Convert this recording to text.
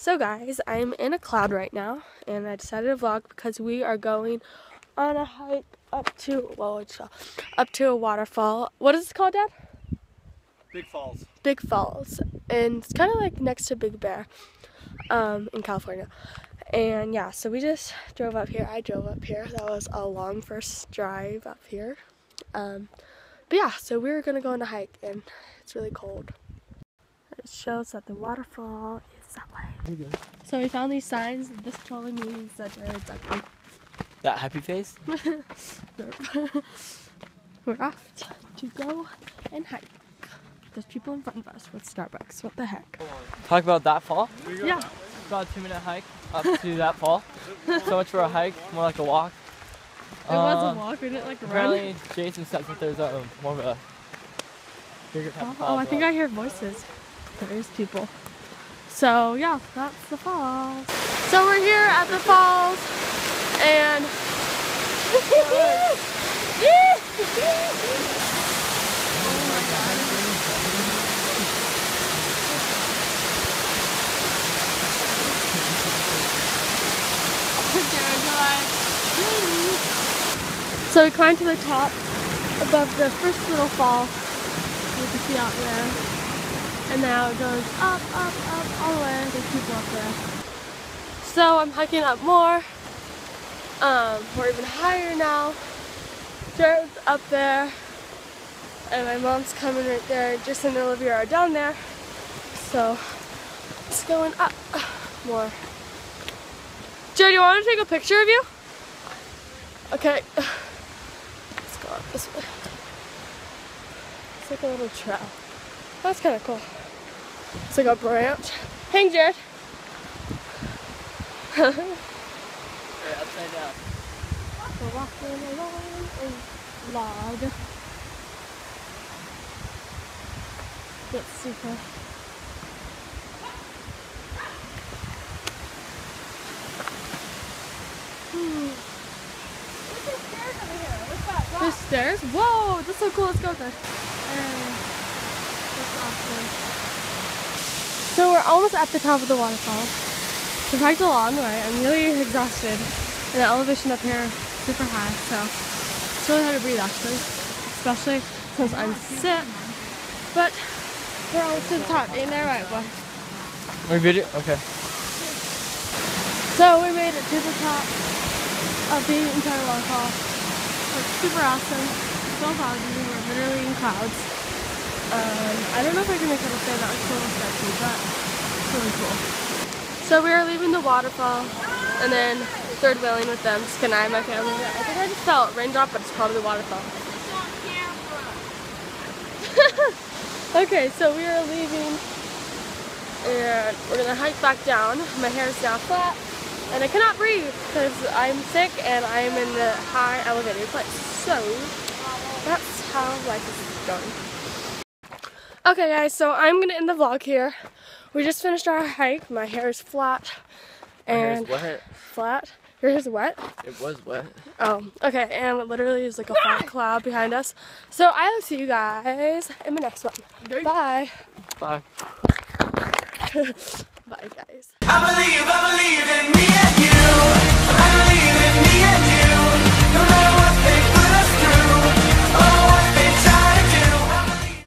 So guys, I'm in a cloud right now and I decided to vlog because we are going on a hike up to, well, it's, uh, up to a waterfall. What is it called, Dad? Big Falls. Big Falls. And it's kind of like next to Big Bear um, in California. And yeah, so we just drove up here. I drove up here. That was a long first drive up here. Um, but yeah, so we're going to go on a hike and it's really cold. It shows that the waterfall is that way. So we found these signs. This totally means that it's ugly. That happy face? We're off to go and hike. There's people in front of us with Starbucks. What the heck? Talk about that fall? Yeah. About a two minute hike up to that fall. so much for a hike, more like a walk. It uh, was a uh, walk, we didn't like apparently. Jason said that there's a more of a bigger type oh, of fall. Oh, I think I hear voices. There is people. So yeah, that's the falls. So we're here at the falls and So we climbed to the top above the first little fall you can see out there. And now it goes up, up, up, all the way. There's people up there. So I'm hiking up more. Um, we're even higher now. Jared's up there. And my mom's coming right there. Just and Olivia are down there. So it's going up more. Jared, you want to take a picture of you? Okay. Let's go up this way. It's like a little trail. That's kind of cool. Like a branch. Hang, Jared. upside down. We're walking along a log. That's super. There's stairs? Whoa, that's so cool. Let's go there. Um, that's awesome. So we're almost at the top of the waterfall. We've hiked a long way. I'm really exhausted. And the elevation up here is super high, so it's really hard to breathe actually. Especially since I'm sick. But we're almost to the top. Ain't that right, boy? We video? Okay. So we made it to the top of the entire waterfall. It's super awesome. So cloudy. We're literally in clouds. Um, I don't know if I can make it up there, that was little sketchy, but it's really cool. So we are leaving the waterfall and then third wheeling with them, Skanai and my family. I think I just felt raindrop, but it's probably the waterfall. okay, so we are leaving and we're gonna hike back down. My hair is now flat and I cannot breathe because I'm sick and I'm in the high elevated place. So that's how life is going. Okay guys, so I'm gonna end the vlog here. We just finished our hike. My hair is flat and wet. flat. Your hair's wet? It was wet. Oh, okay, and it literally is like a flat cloud behind us. So I will see you guys in the next one. Bye. Bye. Bye guys. I believe, I believe in me.